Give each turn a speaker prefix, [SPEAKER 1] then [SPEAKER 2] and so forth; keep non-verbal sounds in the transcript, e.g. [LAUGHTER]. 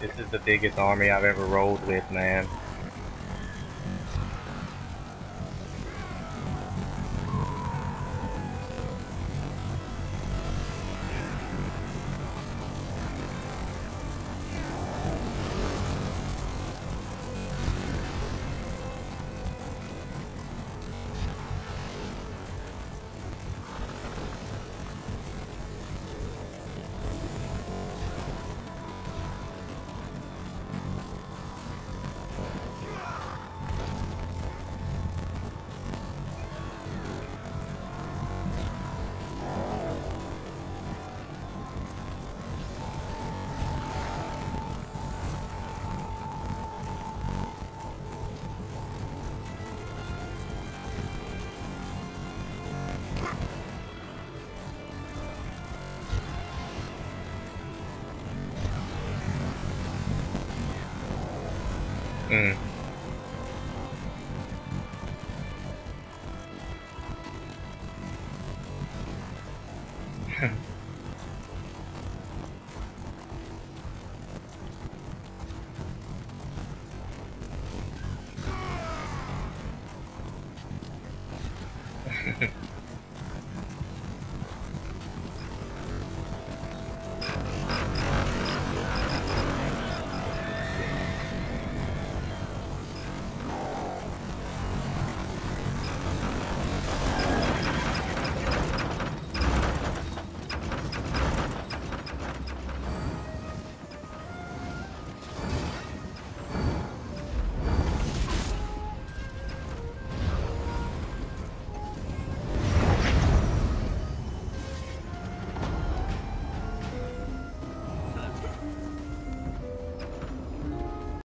[SPEAKER 1] This is the biggest army I've ever rolled with, man. Mm. [LAUGHS]